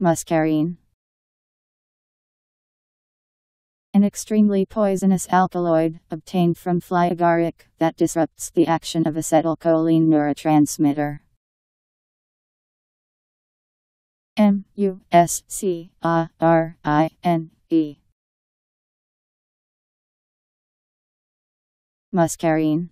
Muscarine. An extremely poisonous alkaloid, obtained from fly agaric, that disrupts the action of acetylcholine neurotransmitter. M U S C A R I N E Muscarine